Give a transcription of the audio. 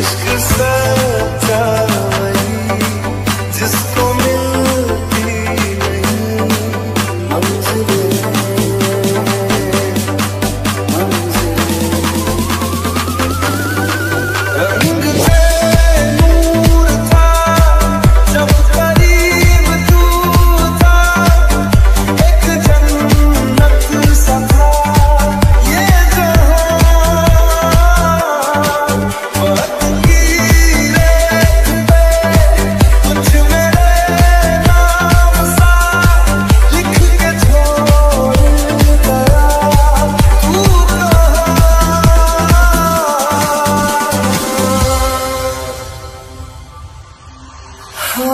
esquecer.